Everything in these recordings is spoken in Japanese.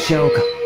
し合おうか。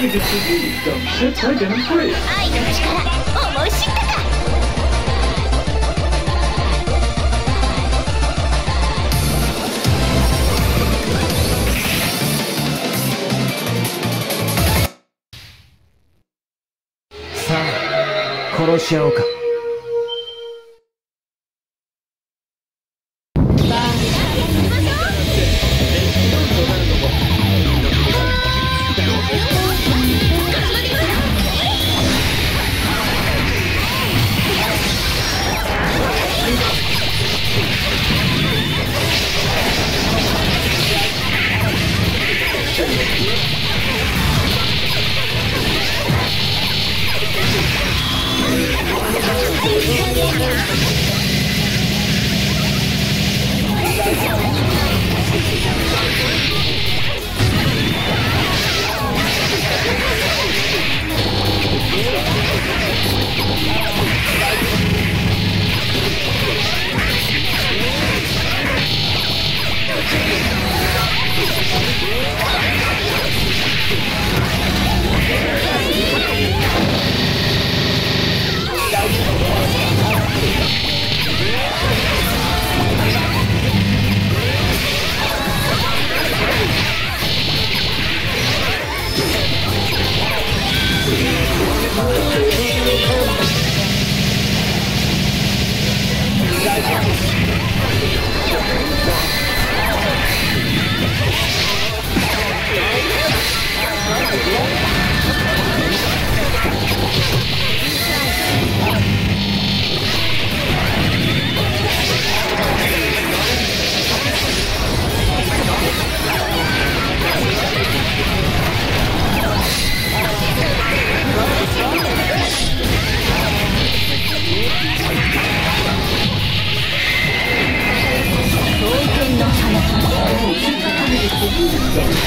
愛の力思い知ったか殺し合おうか。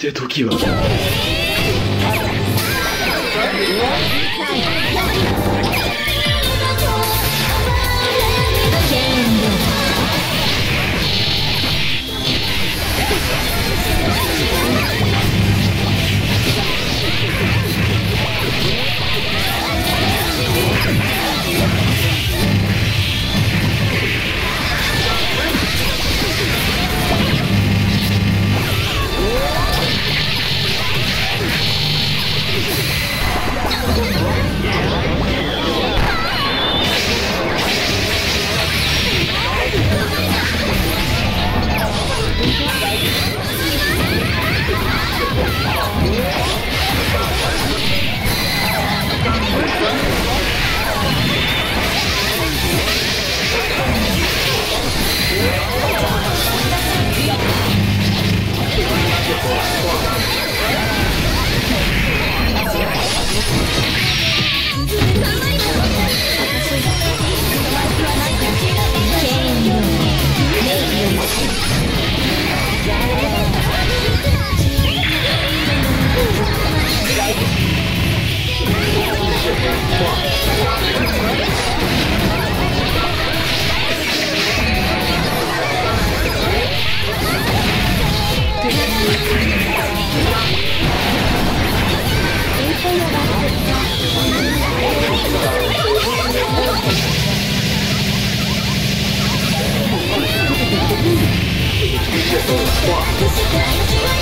して時は。shit don't stop.